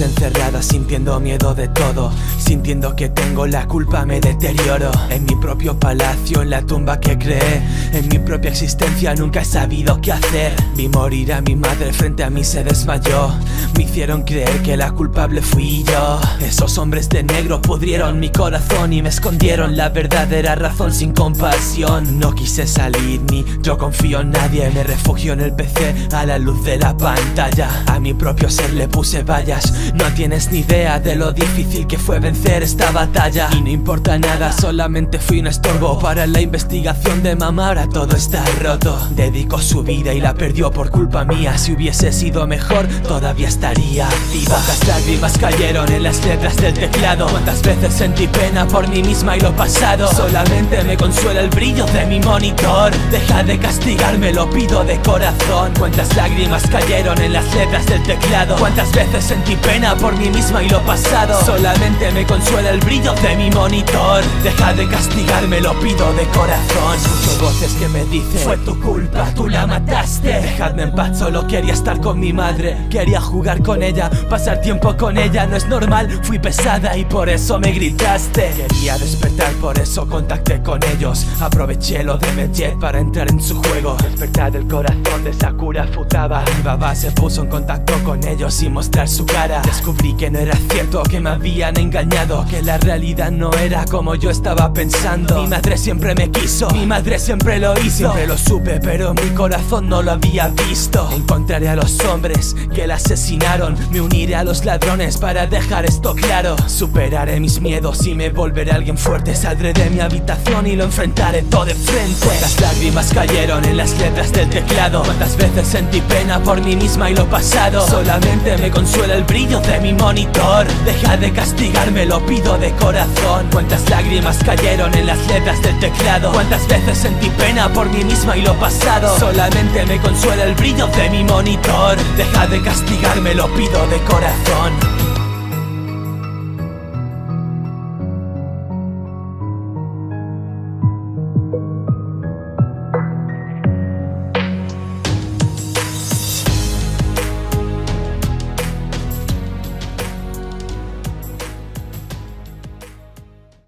encerrada sintiendo miedo de todo. Sintiendo que tengo la culpa me deterioro. En mi propio palacio, en la tumba que creé. En mi propia existencia nunca he sabido qué hacer. Vi morir a mi madre frente a mí se desmayó. Me hicieron creer que la culpable fui yo. Esos hombres de negro pudrieron mi corazón Y me escondieron la verdadera razón sin compasión. No quise salir ni yo confío en nadie. Me refugio en el PC a la luz de la pantalla. A mi propio ser le puse vallas. No tienes ni idea de lo difícil que fue vencer esta batalla. Y no importa nada, solamente fui un estorbo. Para la investigación de mamá ahora todo está roto. Dedicó su vida y la perdió por culpa mía. Si hubiese sido mejor, todavía estaría activa Pocas lágrimas cayeron en las letras del teclado. Cuántas veces sentí pena por mí misma y lo pasado. Solamente me consuela el brillo de mi monitor. Deja de castigarme, lo pido de corazón. Cuántas lágrimas cayeron en las letras del teclado. Cuántas veces sentí pena por mí misma y lo pasado. Solamente me consuela el brillo de mi monitor. Deja de castigarme, lo pido de corazón. Escucho voces que me dicen Fue tu culpa, tú la mataste Dejadme en paz, solo quería estar con mi madre. Quería jugar con ella, pasar tiempo con ella. No es normal, fui pesada y por eso me gritaste. Quería despertar, por eso contacté con ellos. Aproveché lo de Medjet para entrar en su juego. Despertar el corazón de Sakura Futaba. Baba se puso en contacto con ellos y mostrar su cara. Descubrí que no era cierto, que me habían engañado Que la realidad no era como yo estaba pensando. Mi madre siempre me quiso, mi madre siempre lo hizo. Siempre lo supe, pero mi corazón no lo había visto. Encontraré a los hombres que la asesinaron. Me uniré a los ladrones para dejar esto claro. Superaré mis miedos y me volveré alguien fuerte. Saldré de mi habitación y lo enfrentaré todo de frente. Las lágrimas cayeron en las letras del teclado. Cuántas veces sentí pena por mí misma y lo pasado. Solamente me consuela el brillo de mi monitor. Deja de castigarme, lo pido de corazón. Cuántas lágrimas cayeron en las letras del teclado. Cuántas veces sentí pena por mí misma y lo pasado. Solamente me consuela el brillo de mi monitor. Deja de castigarme, lo pido de corazón